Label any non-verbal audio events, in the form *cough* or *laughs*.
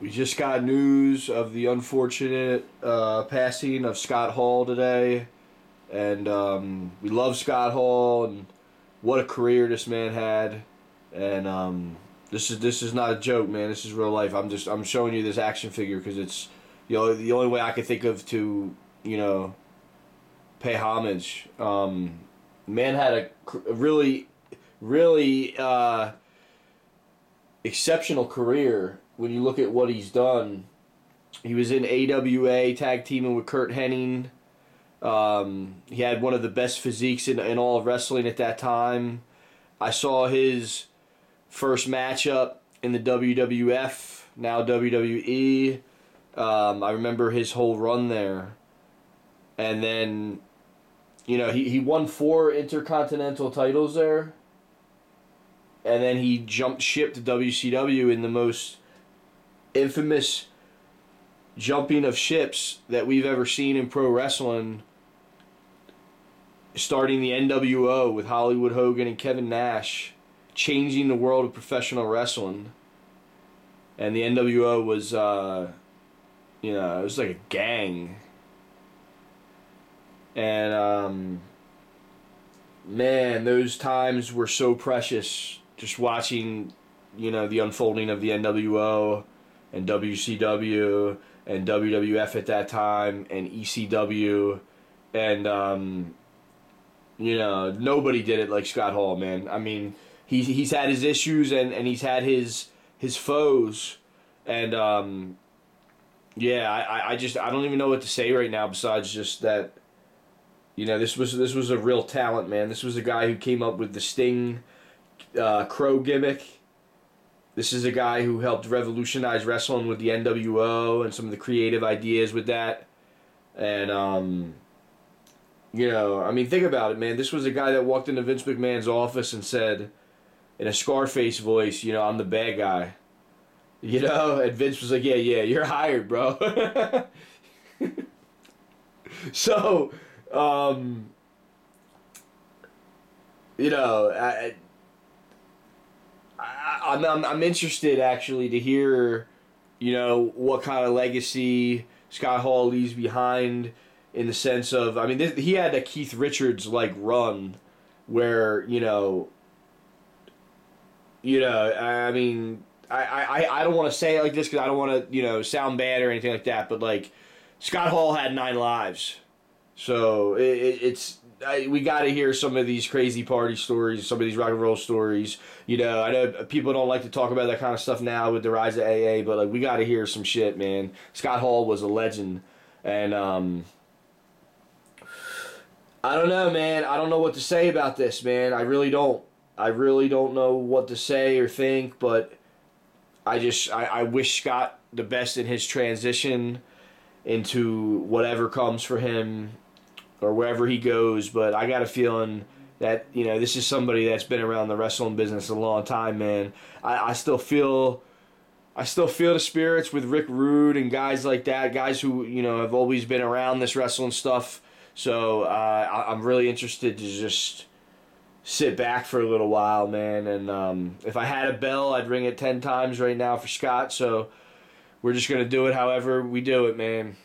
we just got news of the unfortunate uh, passing of Scott Hall today, and um, we love Scott Hall and what a career this man had, and um, this is this is not a joke, man. This is real life. I'm just I'm showing you this action figure because it's you know the only way I could think of to you know pay homage. Um, man had a, a really really uh, exceptional career when you look at what he's done. He was in AWA tag teaming with Curt Hennig. Um, he had one of the best physiques in, in all of wrestling at that time. I saw his first matchup in the WWF, now WWE. Um, I remember his whole run there. And then, you know, he, he won four intercontinental titles there. And then he jumped ship to WCW in the most infamous jumping of ships that we've ever seen in pro wrestling. Starting the NWO with Hollywood Hogan and Kevin Nash, changing the world of professional wrestling. And the NWO was, uh, you know, it was like a gang. And, um, man, those times were so precious. Just watching, you know, the unfolding of the NWO and WCW and WWF at that time and ECW and um, you know nobody did it like Scott Hall man. I mean he's he's had his issues and, and he's had his his foes. And um, yeah I, I just I don't even know what to say right now besides just that you know this was this was a real talent man. This was a guy who came up with the Sting uh, Crow gimmick this is a guy who helped revolutionize wrestling with the NWO and some of the creative ideas with that. And, um, you know, I mean, think about it, man. This was a guy that walked into Vince McMahon's office and said, in a Scarface voice, you know, I'm the bad guy. You know, and Vince was like, yeah, yeah, you're hired, bro. *laughs* so, um, you know, I, I, am I'm, I'm interested actually to hear, you know, what kind of legacy Scott Hall leaves behind in the sense of, I mean, this, he had a Keith Richards like run where, you know, you know, I mean, I, I, I don't want to say it like this because I don't want to, you know, sound bad or anything like that, but like, Scott Hall had nine lives. So it, it's I, we got to hear some of these crazy party stories, some of these rock and roll stories. You know, I know people don't like to talk about that kind of stuff now with the rise of AA, but like we got to hear some shit, man. Scott Hall was a legend, and um, I don't know, man. I don't know what to say about this, man. I really don't. I really don't know what to say or think, but I just I, I wish Scott the best in his transition into whatever comes for him or wherever he goes. But I got a feeling that you know this is somebody that's been around the wrestling business a long time, man. I, I still feel. I still feel the spirits with Rick Rude and guys like that, guys who you know have always been around this wrestling stuff. So uh, I, I'm really interested to just sit back for a little while, man. And um, if I had a bell, I'd ring it ten times right now for Scott. So we're just gonna do it however we do it, man.